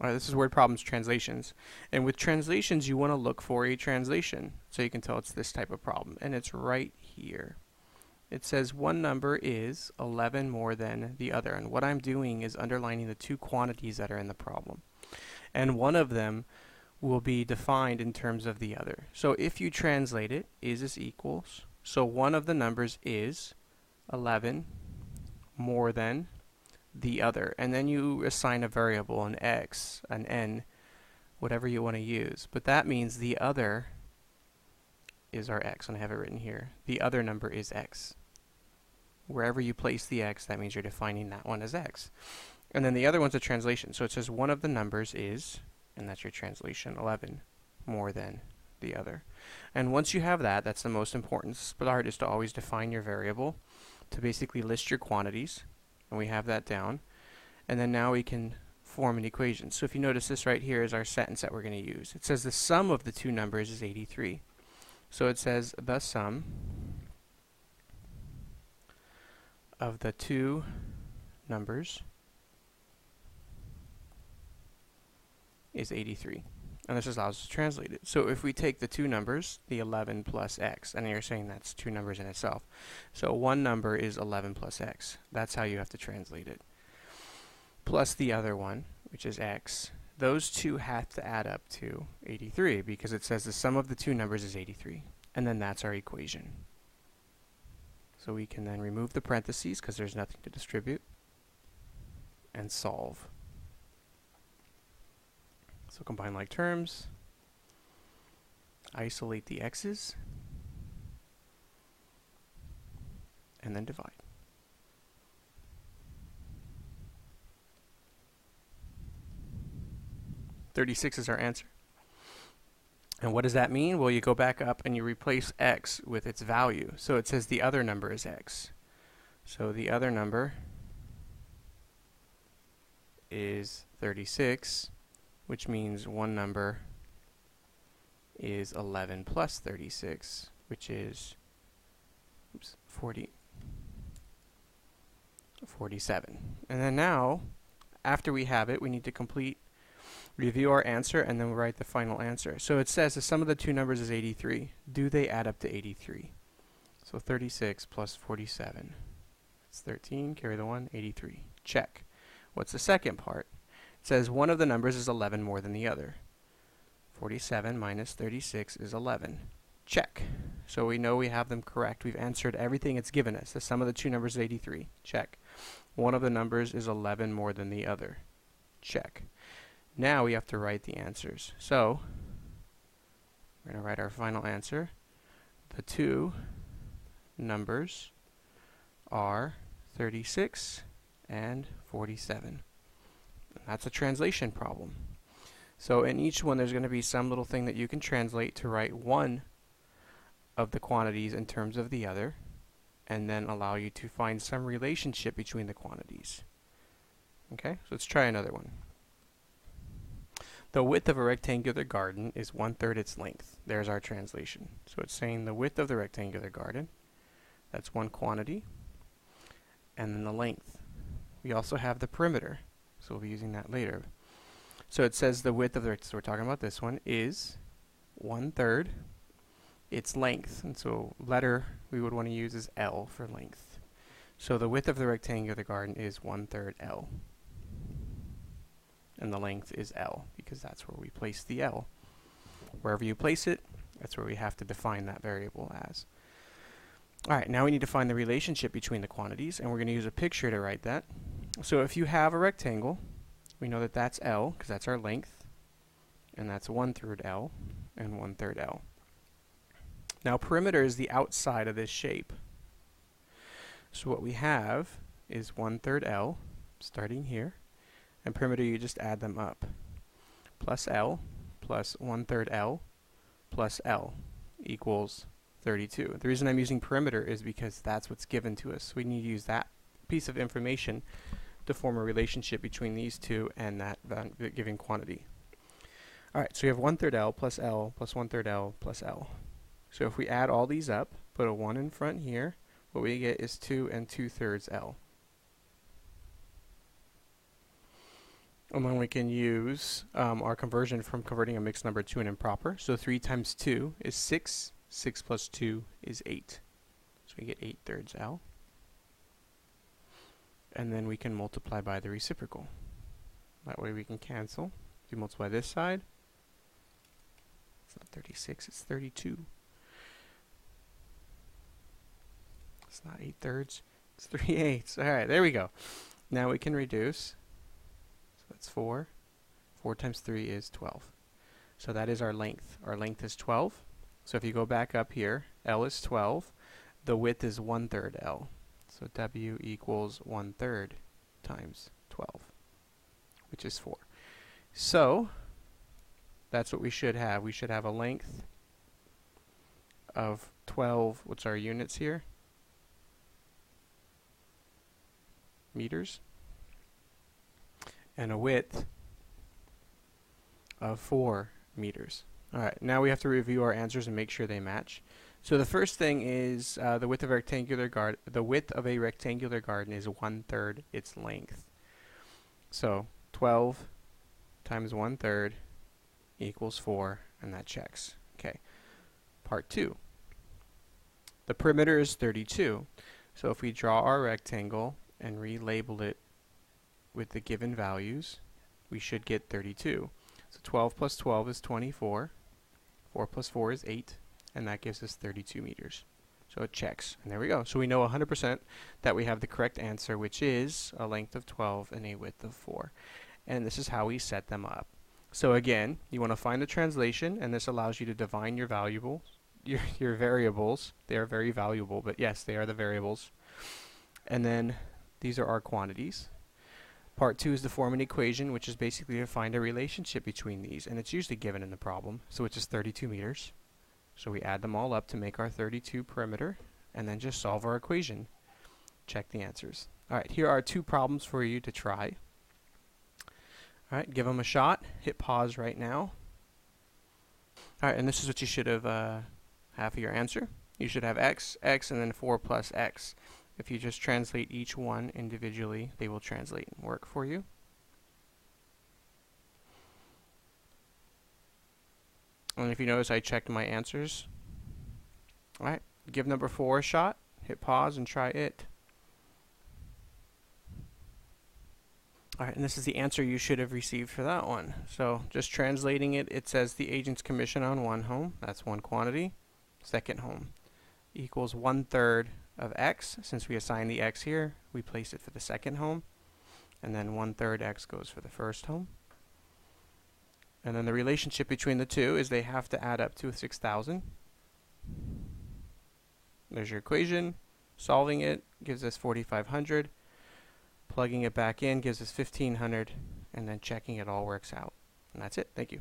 All right, this is word problems translations. And with translations, you want to look for a translation. So you can tell it's this type of problem. And it's right here. It says one number is 11 more than the other. And what I'm doing is underlining the two quantities that are in the problem. And one of them will be defined in terms of the other. So if you translate it, is is equals. So one of the numbers is 11 more than the other. And then you assign a variable, an x, an n, whatever you want to use. But that means the other is our x, and I have it written here. The other number is x. Wherever you place the x, that means you're defining that one as x. And then the other one's a translation. So it says one of the numbers is, and that's your translation, 11 more than the other. And once you have that, that's the most important part is to always define your variable to basically list your quantities and we have that down. And then now we can form an equation. So if you notice this right here is our sentence that we're going to use. It says the sum of the two numbers is 83. So it says the sum of the two numbers is 83. And this allows us to translate it. So if we take the two numbers, the 11 plus x, and you're saying that's two numbers in itself. So one number is 11 plus x. That's how you have to translate it. Plus the other one, which is x. Those two have to add up to 83 because it says the sum of the two numbers is 83. And then that's our equation. So we can then remove the parentheses because there's nothing to distribute and solve. So combine like terms, isolate the x's, and then divide. Thirty-six is our answer. And what does that mean? Well, you go back up and you replace x with its value. So it says the other number is x. So the other number is 36 which means one number is 11 plus 36, which is oops, 40, 47. And then now, after we have it, we need to complete, review our answer, and then write the final answer. So it says the sum of the two numbers is 83. Do they add up to 83? So 36 plus 47. It's 13, carry the 1, 83. Check. What's the second part? Says one of the numbers is 11 more than the other. 47 minus 36 is 11. Check. So we know we have them correct. We've answered everything it's given us. The sum of the two numbers is 83. Check. One of the numbers is 11 more than the other. Check. Now we have to write the answers. So we're going to write our final answer. The two numbers are 36 and 47. That's a translation problem. So in each one there's going to be some little thing that you can translate to write one of the quantities in terms of the other and then allow you to find some relationship between the quantities. Okay, so let's try another one. The width of a rectangular garden is one-third its length. There's our translation. So it's saying the width of the rectangular garden, that's one quantity, and then the length. We also have the perimeter. So we'll be using that later. So it says the width of the, so we're talking about this one, is one third its length. And so letter we would want to use is L for length. So the width of the rectangular garden is one third L. And the length is L because that's where we place the L. Wherever you place it, that's where we have to define that variable as. Alright, now we need to find the relationship between the quantities, and we're going to use a picture to write that. So if you have a rectangle, we know that that's L, because that's our length, and that's one-third L and one-third L. Now perimeter is the outside of this shape. So what we have is one-third L, starting here, and perimeter you just add them up. Plus L plus one-third L plus L equals 32. The reason I'm using perimeter is because that's what's given to us. We need to use that piece of information to form a relationship between these two and that, that given quantity. Alright, so we have 1 third L plus L plus 1 third L plus L. So if we add all these up, put a 1 in front here, what we get is 2 and 2 thirds L. And then we can use um, our conversion from converting a mixed number to an improper. So 3 times 2 is 6. 6 plus 2 is 8. So we get 8 thirds L. And then we can multiply by the reciprocal. That way we can cancel. If you multiply this side, it's not 36, it's 32. It's not 8 thirds, it's 3 eighths. Alright, there we go. Now we can reduce. So that's 4. 4 times 3 is 12. So that is our length. Our length is 12. So if you go back up here, L is 12. The width is 1 third L. So W equals 1 third times 12, which is 4. So that's what we should have. We should have a length of 12, what's our units here? Meters. And a width of 4 meters. Alright, now we have to review our answers and make sure they match. So the first thing is uh, the width of a rectangular garden. The width of a rectangular garden is one third its length. So 12 times one third equals 4, and that checks. Okay. Part 2. The perimeter is 32. So if we draw our rectangle and relabel it with the given values, we should get 32. So 12 plus 12 is 24. 4 plus 4 is 8. And that gives us 32 meters. So it checks. And there we go. So we know 100% that we have the correct answer, which is a length of 12 and a width of 4. And this is how we set them up. So again, you want to find the translation, and this allows you to define your valuables, your, your variables. They are very valuable, but yes, they are the variables. And then these are our quantities. Part two is to form an equation, which is basically to find a relationship between these, and it's usually given in the problem. So it's just 32 meters. So we add them all up to make our 32 perimeter, and then just solve our equation. Check the answers. Alright, here are two problems for you to try. Alright, give them a shot. Hit pause right now. Alright, and this is what you should have uh, have for your answer. You should have x, x, and then 4 plus x. If you just translate each one individually, they will translate and work for you. And if you notice, I checked my answers. Alright, give number 4 a shot. Hit pause and try it. Alright, and this is the answer you should have received for that one. So, just translating it, it says the agent's commission on one home, that's one quantity. Second home equals one third of x. Since we assign the x here, we place it for the second home. And then one third x goes for the first home. And then the relationship between the two is they have to add up to 6,000. There's your equation. Solving it gives us 4,500. Plugging it back in gives us 1,500. And then checking it all works out. And that's it. Thank you.